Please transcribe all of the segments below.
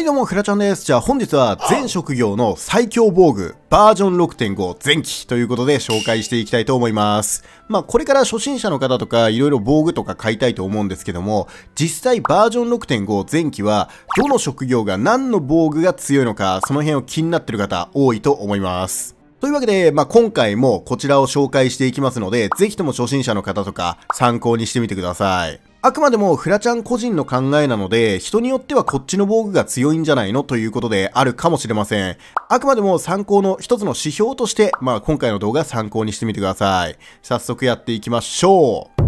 はいどうも、フラちゃんです。じゃあ本日は全職業の最強防具バージョン6.5前期ということで紹介していきたいと思います。まあこれから初心者の方とかいろいろ防具とか買いたいと思うんですけども、実際バージョン6.5前期はどの職業が何の防具が強いのか、その辺を気になってる方多いと思います。というわけで、まあ、今回もこちらを紹介していきますので、ぜひとも初心者の方とか参考にしてみてください。あくまでもフラちゃん個人の考えなので、人によってはこっちの防具が強いんじゃないのということであるかもしれません。あくまでも参考の一つの指標として、まあ今回の動画参考にしてみてください。早速やっていきましょう。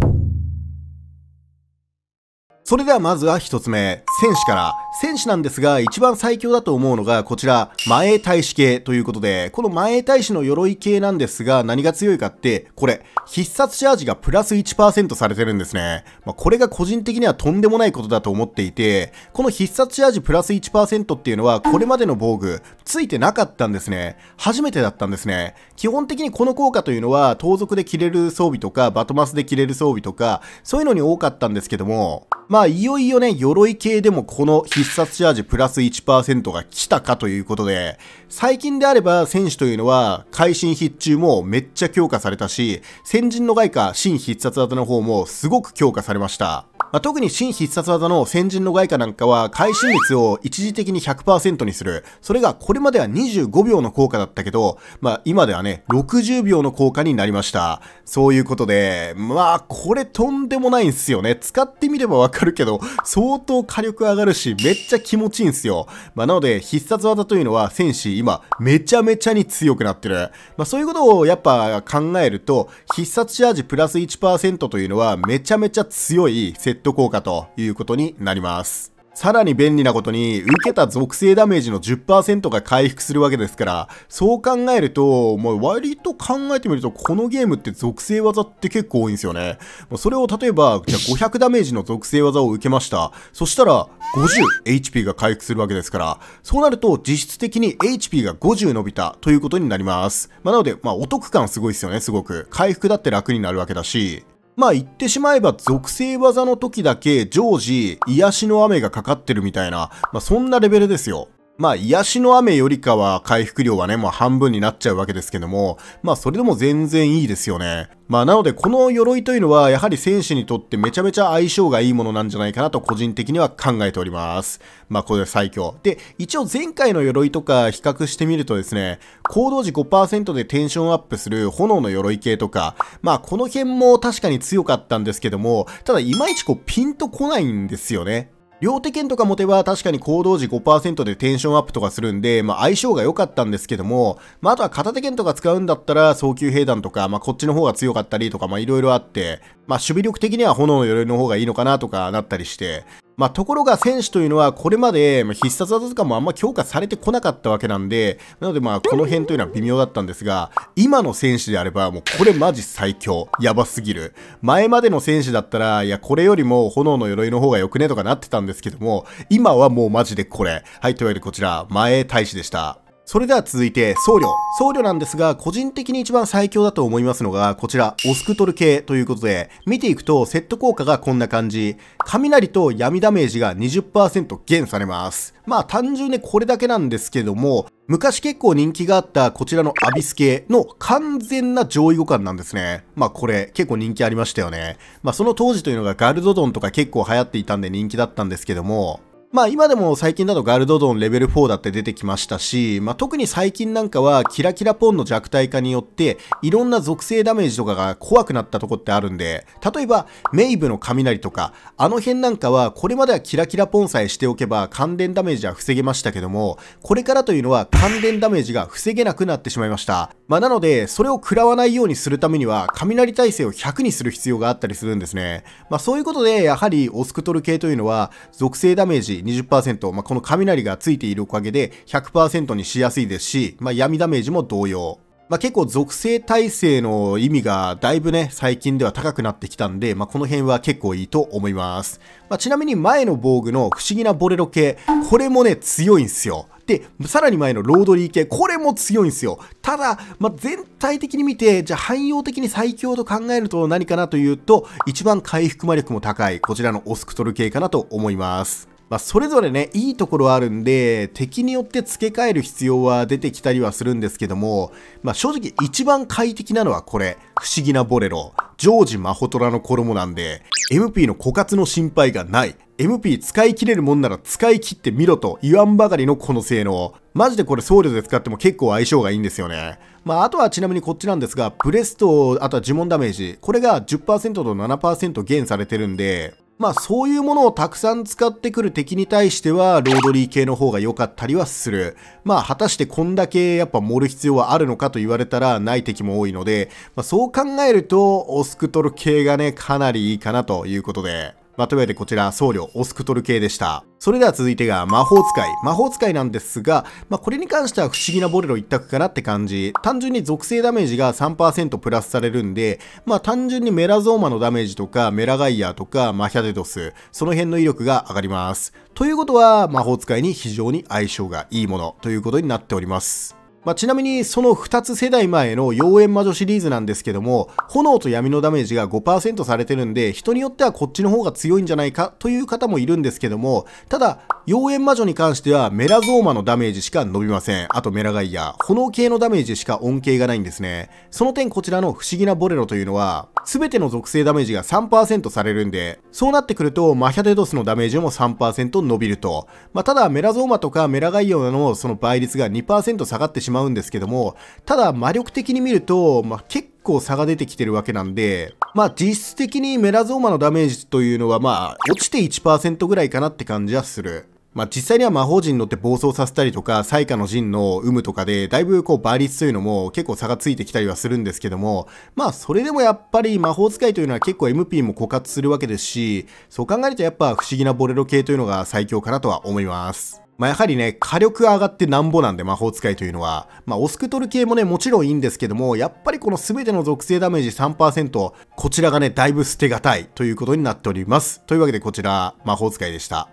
それではまずは一つ目、戦士から。戦士なんですが、一番最強だと思うのが、こちら、前大使系ということで、この前大使の鎧系なんですが、何が強いかって、これ、必殺チャージがプラス1%されてるんですね。まあ、これが個人的にはとんでもないことだと思っていて、この必殺チャージプラス1%っていうのは、これまでの防具、ついてなかったんですね。初めてだったんですね。基本的にこの効果というのは、盗賊で着れる装備とか、バトマスで着れる装備とか、そういうのに多かったんですけども、まあ、いよいよね、鎧系でもこの必殺チャージプラス1%が来たかということで、最近であれば戦士というのは、会心必中もめっちゃ強化されたし、先人の外貨新必殺技の方もすごく強化されました。まあ、特に新必殺技の先人の外貨なんかは、会心率を一時的に100%にする。それがここれまでは25秒の効果だったけど、まあ今ではね、60秒の効果になりました。そういうことで、まあこれとんでもないんすよね。使ってみればわかるけど、相当火力上がるし、めっちゃ気持ちいいんすよ。まあなので、必殺技というのは戦士今、めちゃめちゃに強くなってる。まあそういうことをやっぱ考えると、必殺チャージプラス1%というのはめちゃめちゃ強いセット効果ということになります。さらに便利なことに、受けた属性ダメージの10%が回復するわけですから、そう考えると、もう割と考えてみると、このゲームって属性技って結構多いんですよね。それを例えば、じゃあ500ダメージの属性技を受けました。そしたら、50HP が回復するわけですから、そうなると実質的に HP が50伸びたということになります。まあ、なので、まあお得感すごいですよね、すごく。回復だって楽になるわけだし、まあ言ってしまえば属性技の時だけ常時癒しの雨がかかってるみたいな、まあそんなレベルですよ。まあ、癒しの雨よりかは回復量はね、まあ半分になっちゃうわけですけども、まあそれでも全然いいですよね。まあなのでこの鎧というのはやはり戦士にとってめちゃめちゃ相性がいいものなんじゃないかなと個人的には考えております。まあこれ最強。で、一応前回の鎧とか比較してみるとですね、行動時5%でテンションアップする炎の鎧系とか、まあこの辺も確かに強かったんですけども、ただいまいちこうピンとこないんですよね。両手剣とか持てば確かに行動時5%でテンションアップとかするんで、まあ相性が良かったんですけども、まああとは片手剣とか使うんだったら早急兵団とか、まあこっちの方が強かったりとか、まあいろいろあって、まあ守備力的には炎の鎧の方がいいのかなとかなったりして、まあ、ところが選手というのはこれまで必殺技とかもあんま強化されてこなかったわけなんで、なのでまあこの辺というのは微妙だったんですが、今の選手であればもうこれマジ最強。やばすぎる。前までの選手だったら、いやこれよりも炎の鎧の方が良くねとかなってたんですけども、今はもうマジでこれ。はい、というわけでこちら、前大使でした。それでは続いて、僧侶。僧侶なんですが、個人的に一番最強だと思いますのが、こちら、オスクトル系ということで、見ていくとセット効果がこんな感じ。雷と闇ダメージが20%減されます。まあ単純にこれだけなんですけども、昔結構人気があったこちらのアビス系の完全な上位互換なんですね。まあこれ結構人気ありましたよね。まあその当時というのがガルドドンとか結構流行っていたんで人気だったんですけども、まあ今でも最近だとガルドドンレベル4だって出てきましたし、まあ特に最近なんかはキラキラポンの弱体化によっていろんな属性ダメージとかが怖くなったとこってあるんで、例えばメイブの雷とか、あの辺なんかはこれまではキラキラポンさえしておけば感電ダメージは防げましたけども、これからというのは感電ダメージが防げなくなってしまいました。まあなので、それを食らわないようにするためには雷耐性を100にする必要があったりするんですね。まあそういうことで、やはりオスクトル系というのは属性ダメージ20%、まあ、この雷がついているおかげで100%にしやすいですし、まあ、闇ダメージも同様。まあ、結構属性耐性の意味がだいぶね、最近では高くなってきたんで、まあ、この辺は結構いいと思います。まあ、ちなみに前の防具の不思議なボレロ系、これもね、強いんすよ。で、さらに前のロードリー系、これも強いんですよ。ただ、まあ、全体的に見て、じゃあ汎用的に最強と考えると何かなというと、一番回復魔力も高い、こちらのオスクトル系かなと思います。まあ、それぞれね、いいところはあるんで、敵によって付け替える必要は出てきたりはするんですけども、まあ、正直一番快適なのはこれ、不思議なボレロ、ジョージ・マホトラの衣なんで、MP の枯渇の心配がない。MP 使い切れるもんなら使い切ってみろと言わんばかりのこの性能。マジでこれ僧侶で使っても結構相性がいいんですよね。まあ、あとはちなみにこっちなんですが、ブレスト、あとは呪文ダメージ、これが10%と7%減されてるんで、まあそういうものをたくさん使ってくる敵に対してはロードリー系の方が良かったりはする。まあ果たしてこんだけやっぱ盛る必要はあるのかと言われたらない敵も多いので、まあ、そう考えるとオスクトル系がねかなりいいかなということで。まとめてこちら僧侶オスクトル系でした。それでは続いてが魔法使い。魔法使いなんですが、まあ、これに関しては不思議なボレロ一択かなって感じ。単純に属性ダメージが3%プラスされるんで、まあ単純にメラゾーマのダメージとかメラガイアとかマヒャデドス、その辺の威力が上がります。ということは魔法使いに非常に相性がいいものということになっております。まあ、ちなみにその2つ世代前の妖艶魔女シリーズなんですけども、炎と闇のダメージが5%されてるんで、人によってはこっちの方が強いんじゃないかという方もいるんですけども、ただ、妖艶魔女に関してはメラゾーマのダメージしか伸びません。あとメラガイア、炎系のダメージしか恩恵がないんですね。その点こちらの不思議なボレロというのは、すべての属性ダメージが3%されるんで、そうなってくると、マヒャデドスのダメージも3%伸びると。まあ、ただ、メラゾーマとかメラガイオのその倍率が2%下がってしまうまうんですけども、ただ、魔力的に見ると、まあ、結構差が出てきてるわけなんで、まあ、実質的にメラゾーマのダメージというのは、まあ、落ちて1%ぐらいかなって感じはする。まあ、実際には魔法陣に乗って暴走させたりとか、最下の陣の有無とかで、だいぶこう倍率というのも結構差がついてきたりはするんですけども、まあそれでもやっぱり魔法使いというのは結構 MP も枯渇するわけですし、そう考えるとやっぱ不思議なボレロ系というのが最強かなとは思います。まあ、やはりね、火力上がってなんぼなんで魔法使いというのは、まあ、オスクトル系もね、もちろんいいんですけども、やっぱりこの全ての属性ダメージ3%、こちらがね、だいぶ捨てがたいということになっております。というわけでこちら、魔法使いでした。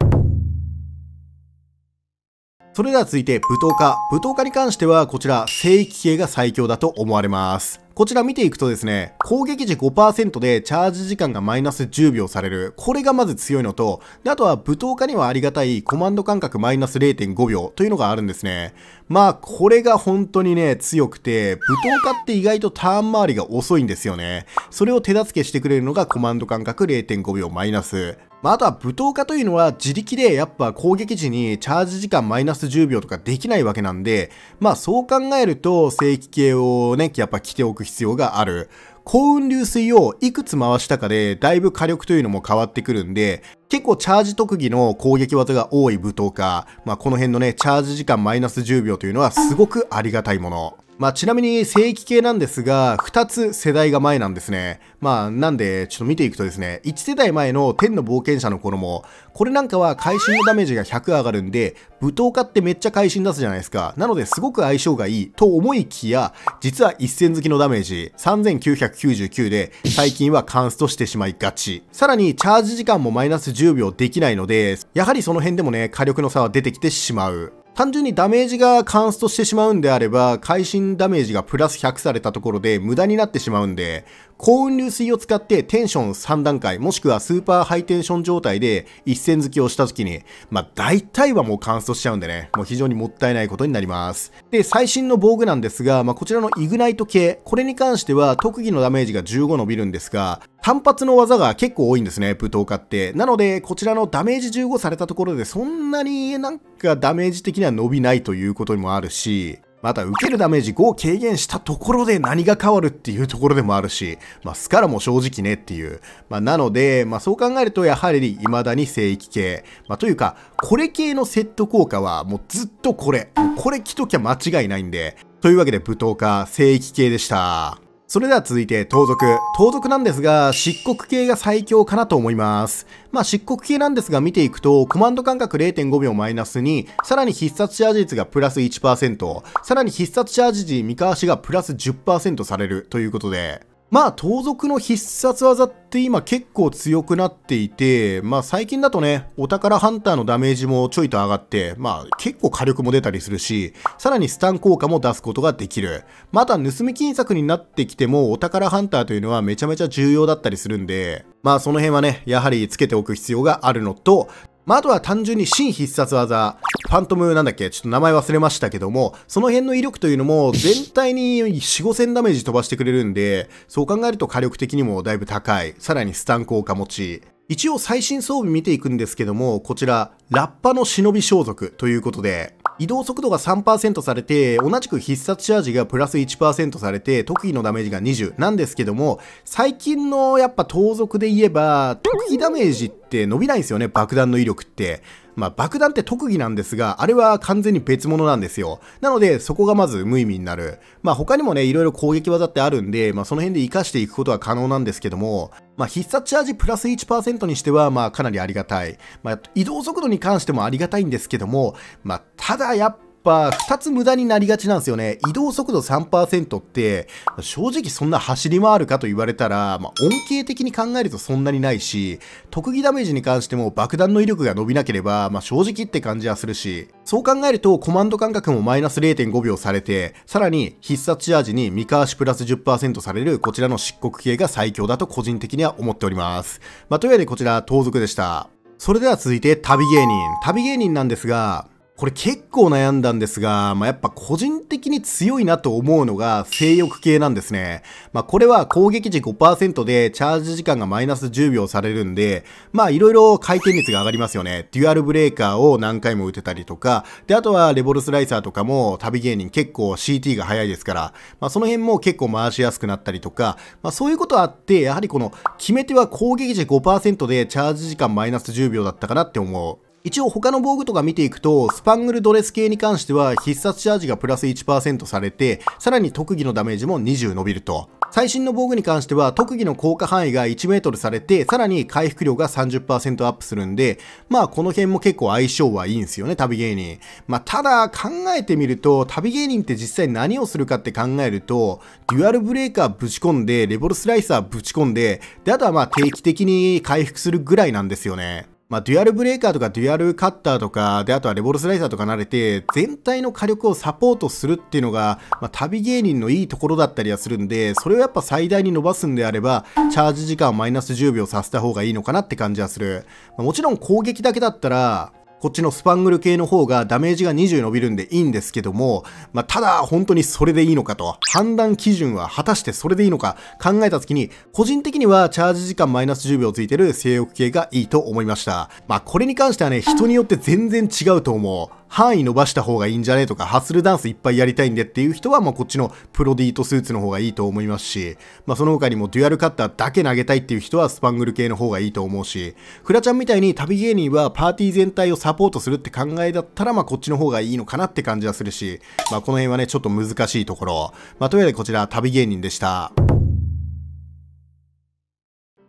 それでは続いて舞踏家。舞踏家に関してはこちら聖域系が最強だと思われます。こちら見ていくとですね、攻撃時5%でチャージ時間がマイナス10秒される。これがまず強いのと、であとは舞踏家にはありがたいコマンド間隔マイナス0.5秒というのがあるんですね。まあ、これが本当にね、強くて、舞踏家って意外とターン回りが遅いんですよね。それを手助けしてくれるのがコマンド間隔0.5秒マイナス。まあ、あとは舞踏家というのは自力でやっぱ攻撃時にチャージ時間マイナス10秒とかできないわけなんで、まあそう考えると正規系をね、やっぱ着ておく必要がある。幸運流水をいくつ回したかでだいぶ火力というのも変わってくるんで、結構チャージ特技の攻撃技が多い舞踏家、まあこの辺のね、チャージ時間マイナス10秒というのはすごくありがたいもの。まあ、ちなみに正規系なんですが、2つ世代が前なんですね。まあ、なんで、ちょっと見ていくとですね、1世代前の天の冒険者の頃も、これなんかは会心のダメージが100上がるんで、舞踏家ってめっちゃ会心出すじゃないですか。なのですごく相性がいいと思いきや、実は一戦好きのダメージ3999で、最近はカンストしてしまいがち。さらに、チャージ時間もマイナス10秒できないので、やはりその辺でもね、火力の差は出てきてしまう。単純にダメージがカンストしてしまうんであれば、会心ダメージがプラス100されたところで無駄になってしまうんで、幸運流水を使ってテンション3段階、もしくはスーパーハイテンション状態で一戦突きをした時に、まあ大体はもうカンストしちゃうんでね、もう非常にもったいないことになります。で、最新の防具なんですが、まあこちらのイグナイト系、これに関しては特技のダメージが15伸びるんですが、単発の技が結構多いんですね、舞踏家って。なので、こちらのダメージ15されたところで、そんなになんかダメージ的には伸びないということにもあるし、また受けるダメージ5を軽減したところで何が変わるっていうところでもあるし、まあスカラも正直ねっていう。まあなので、まあそう考えるとやはり未だに聖域系。まあというか、これ系のセット効果はもうずっとこれ。これ着ときゃ間違いないんで。というわけで舞踏家、聖域系でした。それでは続いて盗賊。盗賊なんですが、漆黒系が最強かなと思います。まあ漆黒系なんですが見ていくと、コマンド間隔0.5秒マイナスに、さらに必殺チャージ率がプラス1%、さらに必殺チャージ時、見返しがプラス10%されるということで、まあ、盗賊の必殺技って今結構強くなっていて、まあ最近だとね、お宝ハンターのダメージもちょいと上がって、まあ結構火力も出たりするし、さらにスタン効果も出すことができる。また盗み金策になってきても、お宝ハンターというのはめちゃめちゃ重要だったりするんで、まあその辺はね、やはりつけておく必要があるのと、まあ、あとは単純に新必殺技、ファントムなんだっけ？ちょっと名前忘れましたけども、その辺の威力というのも全体に4、5000ダメージ飛ばしてくれるんで、そう考えると火力的にもだいぶ高い。さらにスタン効果持ち。一応最新装備見ていくんですけども、こちら、ラッパの忍び装束ということで、移動速度が3%されて、同じく必殺チャージがプラス1%されて、特技のダメージが20なんですけども、最近のやっぱ盗賊で言えば、特技ダメージって伸びないんですよね、爆弾の威力って。まあ、爆弾って特技なんですが、あれは完全に別物なんですよ。なので、そこがまず無意味になる。まあ、他にもね、いろいろ攻撃技ってあるんで、まあ、その辺で活かしていくことは可能なんですけども、まあ、必殺チャージプラス1%にしては、まあ、かなりありがたい。まあ、移動速度に関してもありがたいんですけども、まあ、ただやっぱ2つ無駄になりがちなんですよね。移動速度3%って、正直そんな走り回るかと言われたら、まあ、恩恵的に考えるとそんなにないし、特技ダメージに関しても爆弾の威力が伸びなければ、まあ、正直って感じはするし、そう考えるとコマンド間隔もマイナス0.5秒されて、さらに必殺チャージに三河足プラス10%されるこちらの漆黒系が最強だと個人的には思っております。まあ、というわけでこちら盗賊でした。それでは続いて旅芸人。旅芸人なんですが、これ結構悩んだんですが、まあ、やっぱ個人的に強いなと思うのが性欲系なんですね。まあ、これは攻撃時5%でチャージ時間がマイナス10秒されるんで、まあいろいろ回転率が上がりますよね。デュアルブレーカーを何回も打てたりとか、で、あとはレボルスライサーとかも旅芸人結構 CT が速いですから、まあその辺も結構回しやすくなったりとか、まあそういうことあって、やはりこの決め手は攻撃時5%でチャージ時間マイナス10秒だったかなって思う。一応他の防具とか見ていくと、スパングルドレス系に関しては必殺チャージがプラス1%されて、さらに特技のダメージも20伸びると。最新の防具に関しては特技の効果範囲が1メートルされて、さらに回復量が30%アップするんで、まあこの辺も結構相性はいいんですよね、旅芸人。まあただ考えてみると、旅芸人って実際何をするかって考えると、デュアルブレーカーぶち込んで、レボルスライサーぶち込んで、で、あとはまあ定期的に回復するぐらいなんですよね。まあ、デュアルブレーカーとかデュアルカッターとか、で、あとはレボルスライサーとか慣れて、全体の火力をサポートするっていうのが、まあ、旅芸人のいいところだったりはするんで、それをやっぱ最大に伸ばすんであれば、チャージ時間をマイナス10秒させた方がいいのかなって感じはする。まあ、もちろん攻撃だけだったら、こっちのスパングル系の方がダメージが20伸びるんでいいんですけども、まあ、ただ本当にそれでいいのかと、判断基準は果たしてそれでいいのか考えた時に、個人的にはチャージ時間マイナス10秒ついてる性欲系がいいと思いました。まあ、これに関してはね、人によって全然違うと思う。範囲伸ばした方がいいんじゃねとか、ハッスルダンスいっぱいやりたいんでっていう人は、まあこっちのプロディートスーツの方がいいと思いますし、まあその他にもデュアルカッターだけ投げたいっていう人はスパングル系の方がいいと思うし、フラちゃんみたいに旅芸人はパーティー全体をサポートするって考えだったら、まあこっちの方がいいのかなって感じはするし、まあこの辺はね、ちょっと難しいところ。まあというわけでこちら旅芸人でした。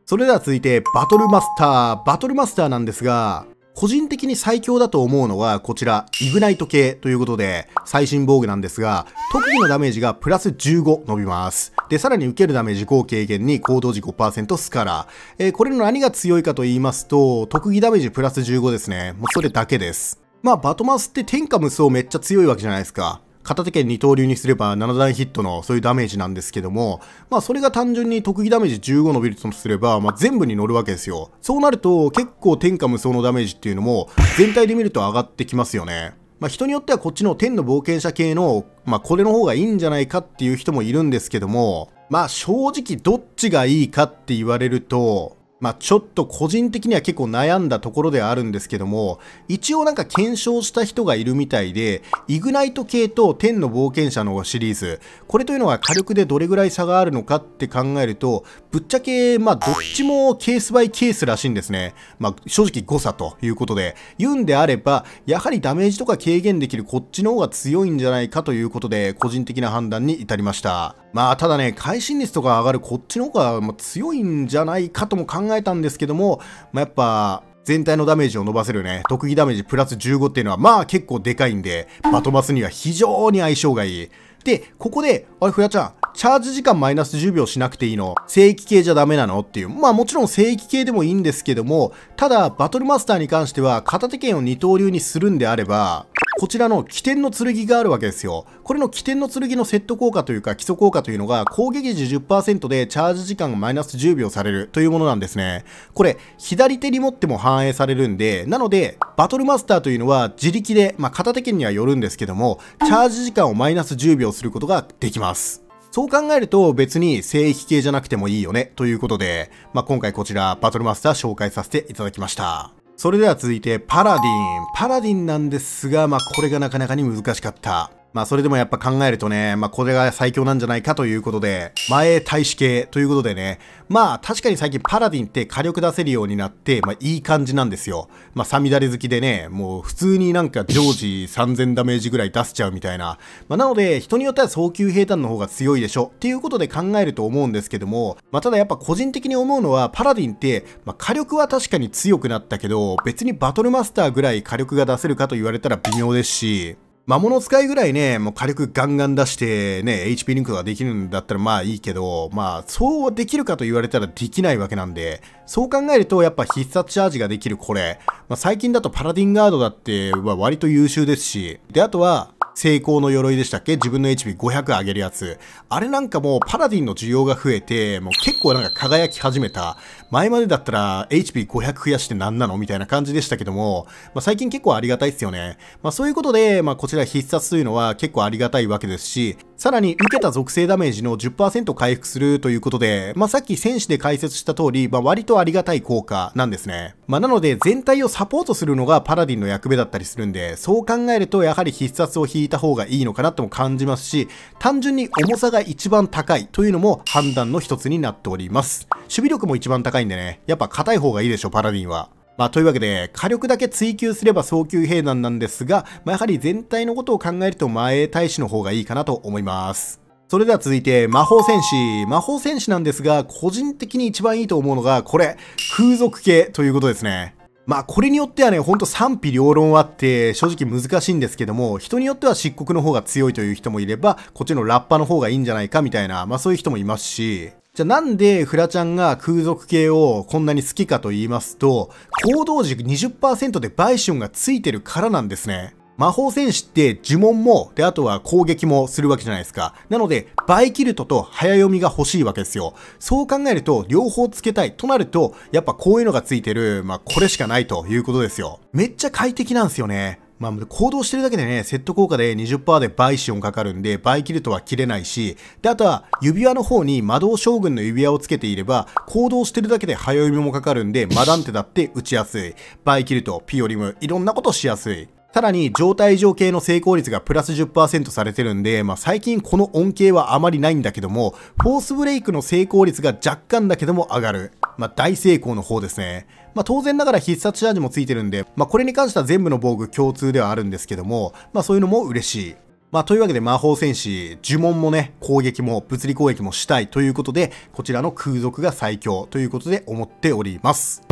それでは続いて、バトルマスター。バトルマスターなんですが、個人的に最強だと思うのはこちら、イグナイト系ということで、最新防具なんですが、特技のダメージがプラス15伸びます。で、さらに受けるダメージ高軽減に行動時5%スカラー。えー、これの何が強いかと言いますと、特技ダメージプラス15ですね。もうそれだけです。まあ、バトマスって天下無双めっちゃ強いわけじゃないですか。片手剣二刀流にすれば7段ヒットのそういうダメージなんですけども、まあそれが単純に特技ダメージ15伸びるとすれば、まあ全部に乗るわけですよ。そうなると結構天下無双のダメージっていうのも全体で見ると上がってきますよね。まあ人によってはこっちの天の冒険者系の、まあこれの方がいいんじゃないかっていう人もいるんですけども、まあ正直どっちがいいかって言われると、まあ、ちょっと個人的には結構悩んだところではあるんですけども、一応なんか検証した人がいるみたいで、イグナイト系と天の冒険者のシリーズ、これというのは火力でどれぐらい差があるのかって考えると、ぶっちゃけ、まあ、どっちもケースバイケースらしいんですね。まあ、正直誤差ということで、言うんであれば、やはりダメージとか軽減できるこっちの方が強いんじゃないかということで、個人的な判断に至りました。まあ、ただね、会心率とか上がるこっちの方が強いんじゃないかとも考えたんですけども、まあ、やっぱ、全体のダメージを伸ばせるね、特技ダメージプラス15っていうのは、まあ結構でかいんで、バトマスには非常に相性がいい。で、ここで、あれ、フラちゃん、チャージ時間マイナス10秒しなくていいの？聖域系じゃダメなの？っていう。まあもちろん聖域系でもいいんですけども、ただバトルマスターに関しては片手剣を二刀流にするんであれば、こちらの起点の剣があるわけですよ。これの起点の剣のセット効果というか基礎効果というのが攻撃時10%でチャージ時間がマイナス10秒されるというものなんですね。これ左手に持っても反映されるんで、なのでバトルマスターというのは自力で、まあ片手剣にはよるんですけども、チャージ時間をマイナス10秒することができます。そう考えると別に聖域系じゃなくてもいいよねということで、まあ、今回こちらバトルマスター紹介させていただきました。それでは続いてパラディン。パラディンなんですが、まあ、これがなかなかに難しかった。まあそれでもやっぱ考えるとね、まあこれが最強なんじゃないかということで、前大使系ということでね、まあ確かに最近パラディンって火力出せるようになって、まあいい感じなんですよ。まあサミダレ好きでね、もう普通になんか常時3000ダメージぐらい出しちゃうみたいな。まあなので人によっては早急兵団の方が強いでしょっていうことで考えると思うんですけども、まあただやっぱ個人的に思うのはパラディンって、まあ火力は確かに強くなったけど、別にバトルマスターぐらい火力が出せるかと言われたら微妙ですし、魔物使いぐらいね、もう火力ガンガン出してね、HP リンクができるんだったらまあいいけど、まあそうできるかと言われたらできないわけなんで、そう考えるとやっぱ必殺チャージができるこれ、まあ、最近だとパラディンガードだっては割と優秀ですし、で、あとは、成功の鎧でしたっけ？自分の HP500 上げるやつ。あれなんかもうパラディンの需要が増えて、もう結構なんか輝き始めた。前までだったら HP500 増やして何なの？みたいな感じでしたけども、まあ、最近結構ありがたいっすよね。まあ、そういうことで、まあ、こちら必殺というのは結構ありがたいわけですし、さらに受けた属性ダメージの10%回復するということで、まあ、さっき戦士で解説した通り、まあ、割とありがたい効果なんですね。まあ、なので全体をサポートするのがパラディンの役目だったりするんで、そう考えるとやはり必殺を引いた方がいいのかなとも感じますし、単純に重さが一番高いというのも判断の一つになっております。守備力も一番高いんでね、やっぱ硬い方がいいでしょ、パラディンは。まあ、というわけで、火力だけ追求すれば早急兵団なんですが、まあ、やはり全体のことを考えると前大使の方がいいかなと思います。それでは続いて、魔法戦士。魔法戦士なんですが、個人的に一番いいと思うのが、これ、空賊系ということですね。まあこれによってはね、ほんと賛否両論あって、正直難しいんですけども、人によっては漆黒の方が強いという人もいれば、こっちのラッパの方がいいんじゃないかみたいな、まあそういう人もいますし、じゃあなんでフラちゃんが空賊系をこんなに好きかと言いますと、行動軸20%でバイションがついてるからなんですね。魔法戦士って呪文も、で、あとは攻撃もするわけじゃないですか。なので、バイキルトと早読みが欲しいわけですよ。そう考えると、両方つけたい。となると、やっぱこういうのがついてる、まあ、これしかないということですよ。めっちゃ快適なんですよね。まあ、行動してるだけでね、セット効果で20%で倍シオンかかるんで、倍キルトは切れないし、で、あとは、指輪の方に魔導将軍の指輪をつけていれば、行動してるだけで早読みもかかるんで、マダンテだって打ちやすい。バイキルト、ピオリム、いろんなことしやすい。さらに、状態上系の成功率がプラス10%されてるんで、まあ最近この恩恵はあまりないんだけども、フォースブレイクの成功率が若干だけども上がる。まあ大成功の方ですね。まあ当然ながら必殺チャージもついてるんで、まあこれに関しては全部の防具共通ではあるんですけども、まあそういうのも嬉しい。まあ、というわけで魔法戦士、呪文もね、攻撃も物理攻撃もしたいということで、こちらの空賊が最強ということで思っております。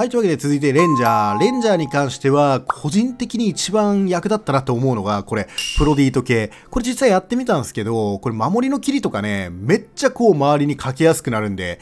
はい、というわけで続いてレンジャー。レンジャーに関しては、個人的に一番役立ったなと思うのが、これ、プロディート系。これ実際やってみたんですけど、これ守りの切りとかね、めっちゃこう周りにかけやすくなるんで、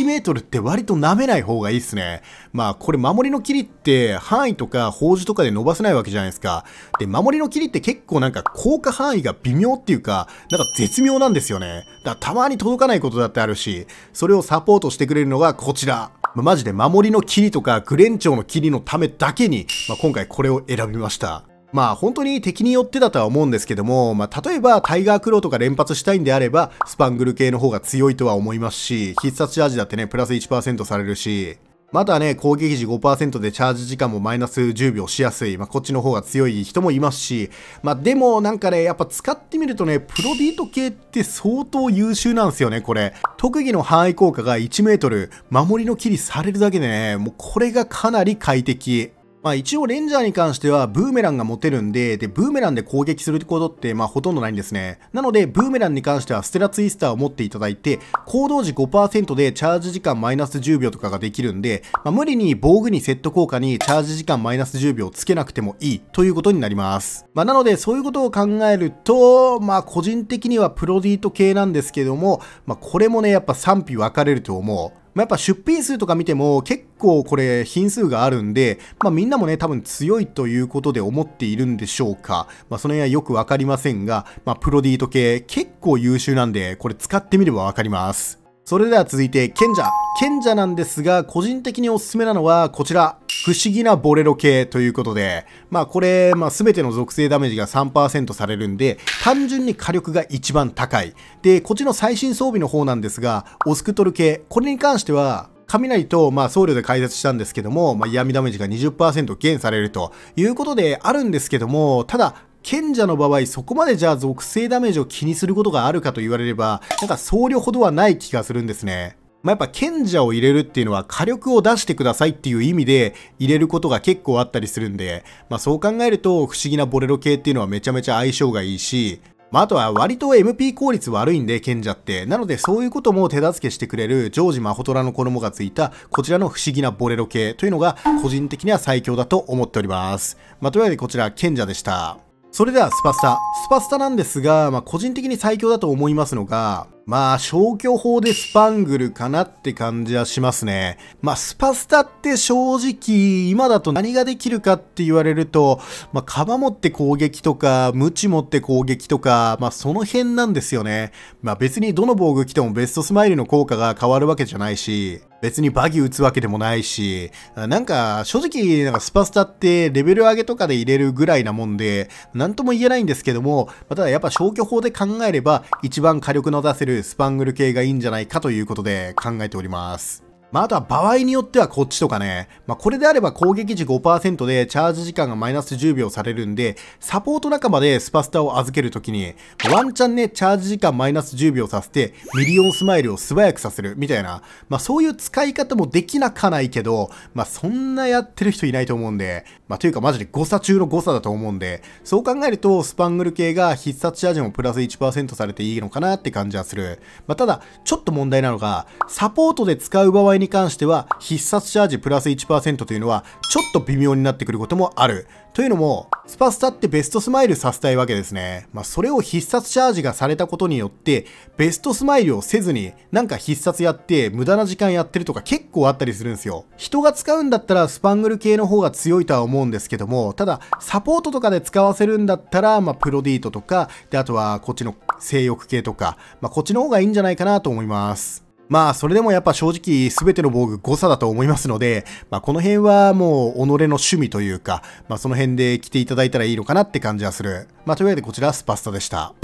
1メートルって割と舐めない方がいいっすね。まあ、これ守りの切りって範囲とか宝珠とかで伸ばせないわけじゃないですか。で、守りの切りって結構なんか効果範囲が微妙っていうか、なんか絶妙なんですよね。だからたまに届かないことだってあるし、それをサポートしてくれるのがこちら。まあ、マジで守りの霧とかグレンチョウの霧のためだけに、まあ、今回これを選びました。まあ本当に敵によってだとは思うんですけども、まあ例えばタイガークローとか連発したいんであれば、スパングル系の方が強いとは思いますし、必殺チャージだってね、プラス1%されるし、まだね、攻撃時5%でチャージ時間もマイナス10秒しやすい。まあ、こっちの方が強い人もいますし、まあ、でもなんかね、やっぱ使ってみるとね、プロディート系って相当優秀なんですよね、これ。特技の範囲効果が1メートル、守りの切りされるだけでね、もうこれがかなり快適。まあ一応レンジャーに関してはブーメランが持てるんで、で、ブーメランで攻撃することってまあほとんどないんですね。なので、ブーメランに関してはステラツイスターを持っていただいて、行動時5%でチャージ時間マイナス10秒とかができるんで、まあ、無理に防具にセット効果にチャージ時間マイナス10秒つけなくてもいいということになります。まあなのでそういうことを考えると、まあ個人的にはプロディート系なんですけども、まあこれもね、やっぱ賛否分かれると思う。まあ、やっぱ出品数とか見ても結構これ品数があるんで、まあ、みんなもね多分強いということで思っているんでしょうか。まあ、その辺はよくわかりませんが、まあ、プロディート系結構優秀なんでこれ使ってみればわかります。それでは続いて賢者。賢者なんですが、個人的におすすめなのはこちら。不思議なボレロ系ということで、まあこれ、まあ全ての属性ダメージが3%されるんで、単純に火力が一番高い。で、こっちの最新装備の方なんですが、オスクトル系、これに関しては、雷と、まあ、僧侶で解説したんですけども、まあ、闇ダメージが20%減されるということであるんですけども、ただ、賢者の場合、そこまでじゃあ属性ダメージを気にすることがあるかと言われれば、なんか僧侶ほどはない気がするんですね。まあ、やっぱ賢者を入れるっていうのは火力を出してくださいっていう意味で入れることが結構あったりするんで、まあそう考えると不思議なボレロ系っていうのはめちゃめちゃ相性がいいし、まあ、あとは割と MP 効率悪いんで、賢者って。なので、そういうことも手助けしてくれる、ジョージ・マホトラの衣がついた、こちらの不思議なボレロ系というのが、個人的には最強だと思っております。まあ、というわけでこちら、賢者でした。それではスパスタ。スパスタなんですが、まあ、個人的に最強だと思いますのが、まあ、消去法でスパングルかなって感じはしますね。まあ、スパスタって正直、今だと何ができるかって言われると、まあ、鎌持って攻撃とか、ムチ持って攻撃とか、まあ、その辺なんですよね。まあ、別にどの防具着てもベストスマイルの効果が変わるわけじゃないし、別にバギ打つわけでもないし、なんか正直なんかスパスタってレベル上げとかで入れるぐらいなもんで、なんとも言えないんですけども、ただやっぱ消去法で考えれば一番火力の出せるスパングル系がいいんじゃないかということで考えております。まあ、あとは場合によってはこっちとかね。まあ、これであれば攻撃時5%でチャージ時間がマイナス10秒されるんで、サポート仲間でスパスタを預けるときに、ワンチャンね、チャージ時間マイナス10秒させて、ミリオンスマイルを素早くさせる、みたいな。まあ、そういう使い方もできなかないけど、まあ、そんなやってる人いないと思うんで、まあ、というかマジで誤差中の誤差だと思うんで、そう考えると、スパングル系が必殺チャージもプラス1%されていいのかなって感じはする。まあ、ただ、ちょっと問題なのが、サポートで使う場合に関しては、必殺チャージプラス1%というのは、ちょっと微妙になってくることもある。というのも、スパスタってベストスマイルさせたいわけですね。まあ、それを必殺チャージがされたことによって、ベストスマイルをせずに、なんか必殺やって、無駄な時間やってるとか結構あったりするんですよ。人が使うんだったらスパングル系の方が強いとは思うんですけども、ただ、サポートとかで使わせるんだったら、まあ、プロディートとか、で、あとはこっちの性欲系とか、まあ、こっちの方がいいんじゃないかなと思います。まあ、それでもやっぱ正直全ての防具誤差だと思いますので、まあ、この辺はもう己の趣味というか、まあ、その辺で着ていただいたらいいのかなって感じはする。まあ、というわけでこちらスパスタでした。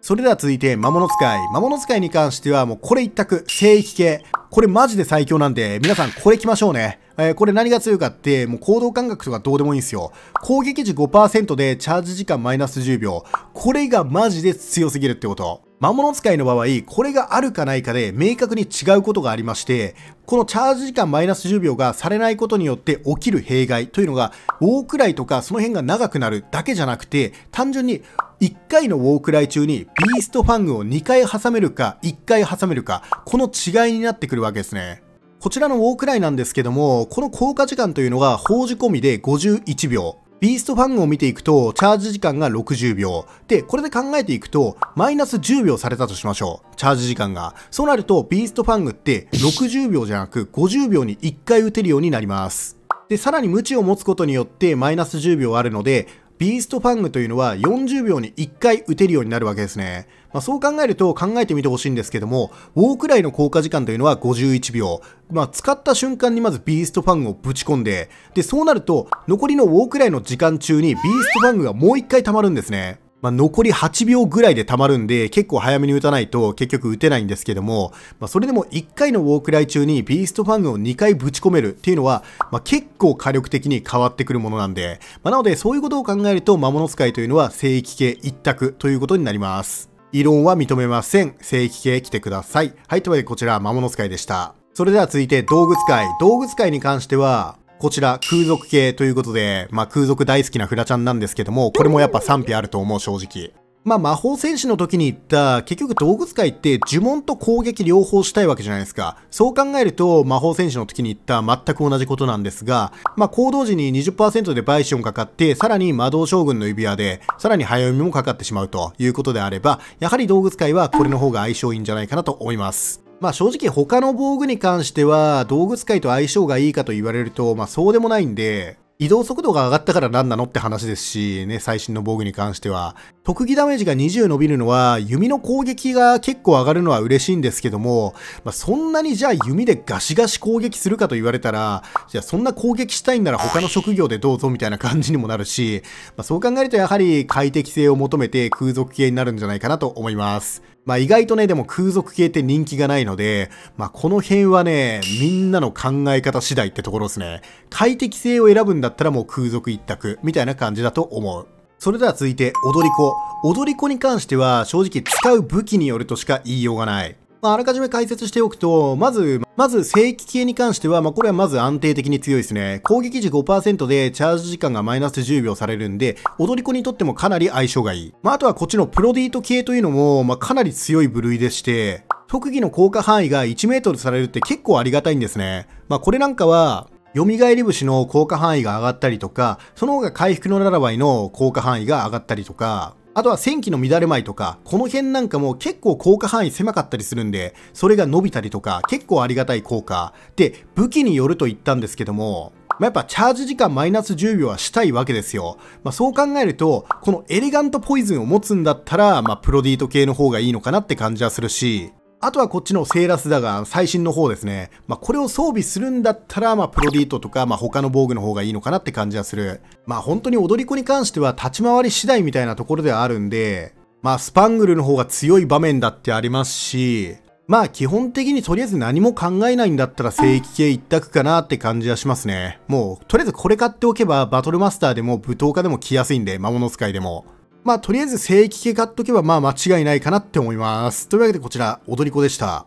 それでは続いて、魔物使い。魔物使いに関してはもうこれ一択、聖域系。これマジで最強なんで、皆さんこれ来ましょうね。えー、これ何が強いかって、もう行動感覚とかどうでもいいんですよ。攻撃時5%でチャージ時間マイナス10秒。これがマジで強すぎるってこと。魔物使いの場合、これがあるかないかで明確に違うことがありまして、このチャージ時間マイナス10秒がされないことによって起きる弊害というのが、ウォークライとかその辺が長くなるだけじゃなくて、単純に1回のウォークライ中にビーストファングを2回挟めるか1回挟めるか、この違いになってくるわけですね。こちらのウォークライなんですけども、この効果時間というのが放じ込みで51秒。ビーストファングを見ていくと、チャージ時間が60秒。で、これで考えていくと、マイナス10秒されたとしましょう。チャージ時間が。そうなると、ビーストファングって60秒じゃなく50秒に1回打てるようになります。で、さらに無知を持つことによってマイナス10秒あるので、ビーストファングというのは40秒に1回打てるようになるわけですね。まあ、そう考えると考えてみてほしいんですけども、ウォークライの効果時間というのは51秒。まあ、使った瞬間にまずビーストファングをぶち込んで、で、そうなると、残りのウォークライの時間中にビーストファングがもう1回溜まるんですね。まあ、残り8秒ぐらいで溜まるんで、結構早めに打たないと結局打てないんですけども、まあ、それでも1回のウォークライ中にビーストファングを2回ぶち込めるっていうのは、まあ、結構火力的に変わってくるものなんで、まあ、なのでそういうことを考えると魔物使いというのは聖域系一択ということになります。異論は認めません。聖域系来てください。はい、というわけでこちら魔物使いでした。それでは続いて動物界。動物界に関しては、こちら空賊系ということで、まあ空賊大好きなフラちゃんなんですけども、これもやっぱ賛否あると思う正直。まあ魔法戦士の時に言った、結局動物界って呪文と攻撃両方したいわけじゃないですか。そう考えると魔法戦士の時に言った全く同じことなんですが、まあ行動時に20%でバイションかかって、さらに魔導将軍の指輪で、さらに早読みもかかってしまうということであれば、やはり動物界はこれの方が相性いいんじゃないかなと思います。まあ正直他の防具に関しては、動物界と相性がいいかと言われると、まあそうでもないんで、移動速度が上がったから何なのって話ですし、ね、最新の防具に関しては。特技ダメージが20伸びるのは、弓の攻撃が結構上がるのは嬉しいんですけども、まあ、そんなにじゃあ弓でガシガシ攻撃するかと言われたら、じゃあそんな攻撃したいんなら他の職業でどうぞみたいな感じにもなるし、まあ、そう考えるとやはり快適性を求めて空賊系になるんじゃないかなと思います。まあ意外とね、でも空賊系って人気がないので、まあこの辺はね、みんなの考え方次第ってところですね。快適性を選ぶんだったらもう空賊一択、みたいな感じだと思う。それでは続いて、踊り子。踊り子に関しては正直使う武器によるとしか言いようがない。まあ、あらかじめ解説しておくと、まず、まず正規系に関しては、まあ、これはまず安定的に強いですね。攻撃時5%でチャージ時間がマイナス10秒されるんで、踊り子にとってもかなり相性がいい。まあ、あとはこっちのプロディート系というのも、まあ、かなり強い部類でして、特技の効果範囲が1メートルされるって結構ありがたいんですね。まあ、これなんかは、蘇り節の効果範囲が上がったりとか、その方が回復のララバイの効果範囲が上がったりとか、あとは戦機の乱れ舞とか、この辺なんかも結構効果範囲狭かったりするんで、それが伸びたりとか、結構ありがたい効果。で、武器によると言ったんですけども、まあ、やっぱチャージ時間マイナス10秒はしたいわけですよ。まあ、そう考えると、このエレガントポイズンを持つんだったら、まあ、プロディート系の方がいいのかなって感じはするし、あとはこっちのセーラスだが、最新の方ですね。まあ、これを装備するんだったら、まあ、プロディートとか、まあ、他の防具の方がいいのかなって感じはする。まあ、本当に踊り子に関しては立ち回り次第みたいなところではあるんで、まあ、スパングルの方が強い場面だってありますし、まあ基本的にとりあえず何も考えないんだったら正規系一択かなって感じはしますね。もう、とりあえずこれ買っておけばバトルマスターでも舞踏家でも来やすいんで、魔物使いでも。まあとりあえず正規系買っとけばまあ間違いないかなって思います。というわけでこちら、踊り子でした。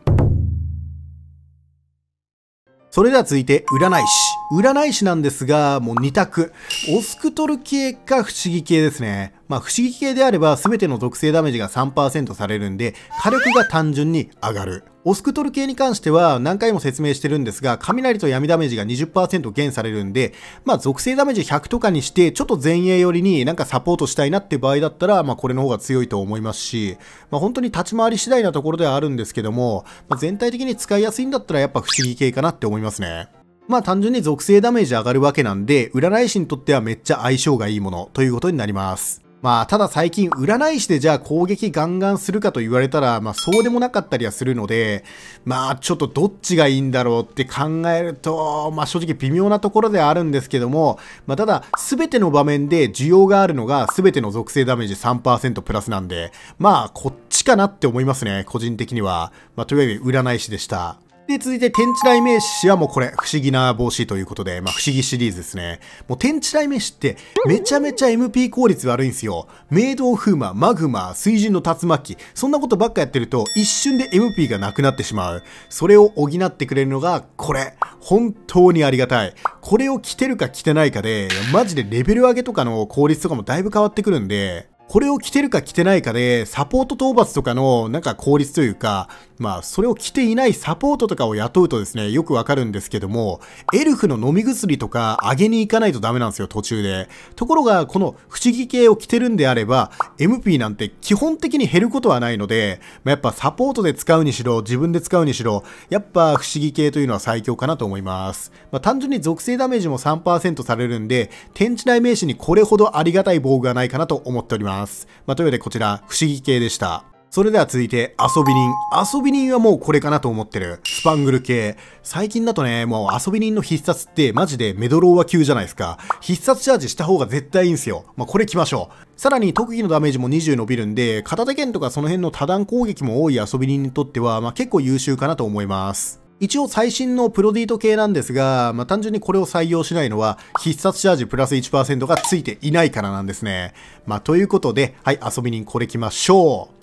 それでは続いて、占い師。占い師なんですが、もう2択。オスクトル系か不思議系ですね。まあ不思議系であれば全ての属性ダメージが3%されるんで、火力が単純に上がる。オスクトル系に関しては何回も説明してるんですが、雷と闇ダメージが20%減されるんで、まあ属性ダメージ100とかにして、ちょっと前衛寄りになんかサポートしたいなって場合だったら、まあこれの方が強いと思いますし、まあ本当に立ち回り次第なところではあるんですけども、まあ、全体的に使いやすいんだったらやっぱ不思議系かなって思いますね。まあ単純に属性ダメージ上がるわけなんで、占い師にとってはめっちゃ相性がいいものということになります。まあ、ただ最近、占い師でじゃあ攻撃ガンガンするかと言われたら、まあそうでもなかったりはするので、まあちょっとどっちがいいんだろうって考えると、まあ正直微妙なところではあるんですけども、まあただ、すべての場面で需要があるのがすべての属性ダメージ3%プラスなんで、まあこっちかなって思いますね、個人的には。まあとりあえず占い師でした。で、続いて、天地雷鳴師はもうこれ、不思議な帽子ということで、まあ、不思議シリーズですね。もう天地雷鳴師って、めちゃめちゃ MP 効率悪いんですよ。明道風魔、マグマ、水準の竜巻、そんなことばっかやってると、一瞬で MP がなくなってしまう。それを補ってくれるのが、これ。本当にありがたい。これを着てるか着てないかで、マジでレベル上げとかの効率とかもだいぶ変わってくるんで、これを着てるか着てないかで、サポート討伐とかのなんか効率というか、まあ、それを着ていないサポートとかを雇うとですね、よくわかるんですけども、エルフの飲み薬とか上げに行かないとダメなんですよ、途中で。ところが、この不思議系を着てるんであれば、MP なんて基本的に減ることはないので、まあ、やっぱサポートで使うにしろ、自分で使うにしろ、やっぱ不思議系というのは最強かなと思います。まあ、単純に属性ダメージも3%されるんで、天地内名詞にこれほどありがたい防具がないかなと思っております。まあ、というわけでこちら、不思議系でした。それでは続いて、遊び人。遊び人はもうこれかなと思ってる。スパングル系。最近だとね、もう遊び人の必殺ってマジでメドローワ級じゃないですか。必殺チャージした方が絶対いいんすよ。まあ、これ来ましょう。さらに特技のダメージも20伸びるんで、片手剣とかその辺の多段攻撃も多い遊び人にとっては、まあ、結構優秀かなと思います。一応最新のプロディート系なんですが、まあ、単純にこれを採用しないのは必殺チャージプラス1%がついていないからなんですね。まあ、ということで、はい、遊び人これ来ましょう。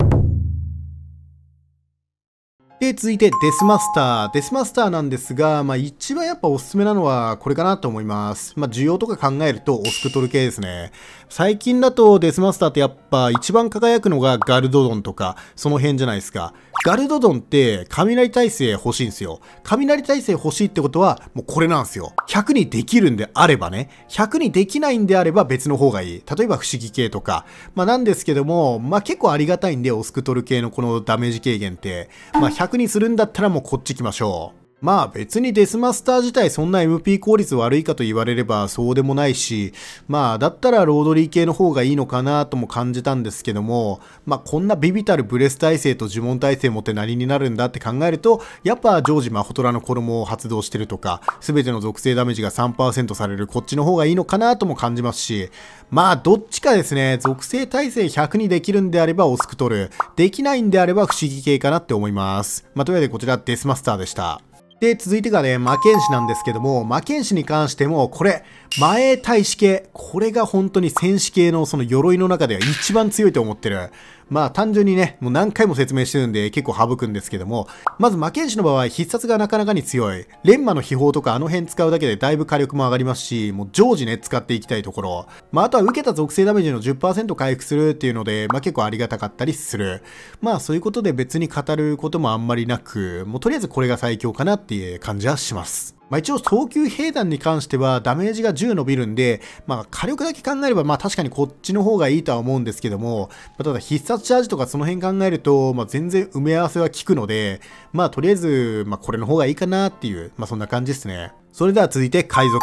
で、続いてデスマスター。デスマスターなんですが、まあ一番やっぱおすすめなのはこれかなと思います。まあ需要とか考えるとオスクトル系ですね。最近だとデスマスターってやっぱ一番輝くのがガルドドンとかその辺じゃないですか。ガルドドンって雷耐性欲しいんですよ。雷耐性欲しいってことはもうこれなんですよ。100にできるんであればね。100にできないんであれば別の方がいい。例えば不思議系とか。まあなんですけども、まあ結構ありがたいんでオスクトル系のこのダメージ軽減って。まあ100にするんだったらもうこっち行きましょう。まあ別にデスマスター自体そんな MP 効率悪いかと言われればそうでもないし、まあだったらロードリー系の方がいいのかなとも感じたんですけども、まあこんなビビたるブレス耐性と呪文耐性もって何になるんだって考えると、やっぱジョージ・マホトラの衣を発動してるとか、すべての属性ダメージが3%されるこっちの方がいいのかなとも感じますし、まあどっちかですね、属性耐性100にできるんであればオスクトル、できないんであれば不思議系かなって思います。まあというわけでこちらデスマスターでした。で、続いてがね、魔剣士なんですけども、魔剣士に関しても、これ、前大使系、これが本当に戦士系のその鎧の中では一番強いと思ってる。まあ単純にね、もう何回も説明してるんで結構省くんですけども、まず魔剣士の場合必殺がなかなかに強い。レンマの秘宝とかあの辺使うだけでだいぶ火力も上がりますし、もう常時ね、使っていきたいところ。まああとは受けた属性ダメージの10%回復するっていうので、まあ結構ありがたかったりする。まあそういうことで別に語ることもあんまりなく、もうとりあえずこれが最強かなっていう感じはします。まあ、一応、早急兵団に関してはダメージが10伸びるんで、まあ、火力だけ考えれば、まあ、確かにこっちの方がいいとは思うんですけども、まあ、ただ必殺チャージとかその辺考えると、まあ、全然埋め合わせは効くので、まあ、とりあえず、まあ、これの方がいいかなっていう、まあ、そんな感じですね。それでは続いて海賊。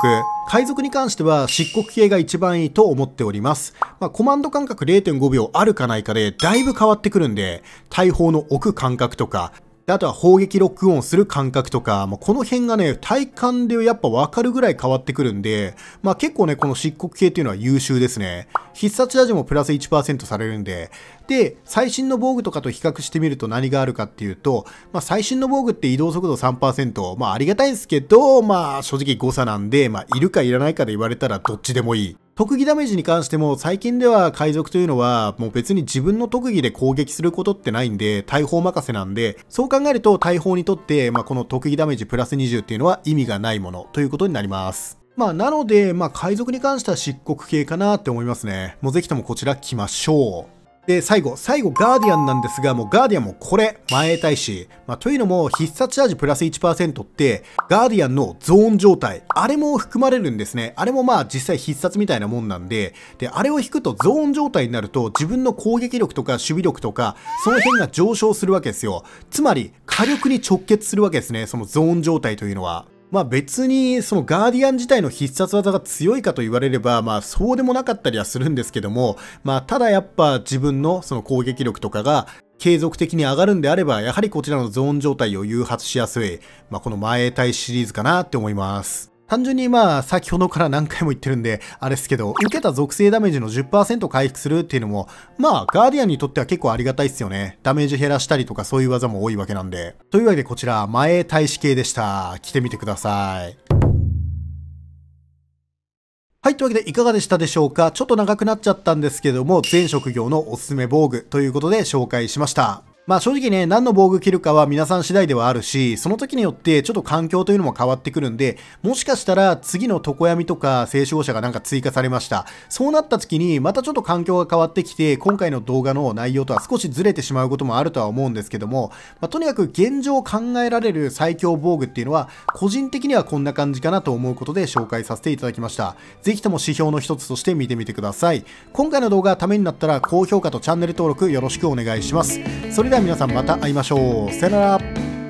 海賊に関しては漆黒系が一番いいと思っております。まあ、コマンド間隔0.5秒あるかないかでだいぶ変わってくるんで、大砲の置く感覚とか、であとは砲撃ロックオンする感覚とか、まあ、この辺がね、体感でやっぱわかるぐらい変わってくるんで、まあ結構ね、この漆黒系っていうのは優秀ですね。必殺チャージもプラス1%されるんで、で、最新の防具とかと比較してみると何があるかっていうと、まあ最新の防具って移動速度3%、まあありがたいんですけど、まあ正直誤差なんで、まあいるかいらないかで言われたらどっちでもいい。特技ダメージに関しても最近では海賊というのはもう別に自分の特技で攻撃することってないんで大砲任せなんでそう考えると大砲にとって、まあ、この特技ダメージプラス20っていうのは意味がないものということになります。まあなので、まあ海賊に関しては漆黒系かなって思いますね。もうぜひともこちら来ましょう。で、最後、最後、ガーディアンなんですが、もうガーディアンもこれ、前大使。まあ、というのも、必殺チャージプラス1%って、ガーディアンのゾーン状態、あれも含まれるんですね。あれもまあ、実際必殺みたいなもんなんで、で、あれを引くとゾーン状態になると、自分の攻撃力とか守備力とか、その辺が上昇するわけですよ。つまり、火力に直結するわけですね。そのゾーン状態というのは。まあ別にそのガーディアン自体の必殺技が強いかと言われれば、まあそうでもなかったりはするんですけども、まあただやっぱ自分のその攻撃力とかが継続的に上がるんであれば、やはりこちらのゾーン状態を誘発しやすい、まあこの前対シリーズかなって思います。単純にまあ、先ほどから何回も言ってるんで、あれですけど、受けた属性ダメージの10%回復するっていうのも、まあ、ガーディアンにとっては結構ありがたいっすよね。ダメージ減らしたりとかそういう技も多いわけなんで。というわけでこちら、前大使系でした。来てみてください。はい。というわけで、いかがでしたでしょうか？ちょっと長くなっちゃったんですけども、全職業のおすすめ防具ということで紹介しました。まあ正直ね、何の防具着るかは皆さん次第ではあるし、その時によってちょっと環境というのも変わってくるんで、もしかしたら次の床闇とか聖守護者がなんか追加されました。そうなった時にまたちょっと環境が変わってきて、今回の動画の内容とは少しずれてしまうこともあるとは思うんですけども、まあ、とにかく現状考えられる最強防具っていうのは、個人的にはこんな感じかなと思うことで紹介させていただきました。ぜひとも指標の一つとして見てみてください。今回の動画がためになったら高評価とチャンネル登録よろしくお願いします。そでは皆さんまた会いましょう。さよなら。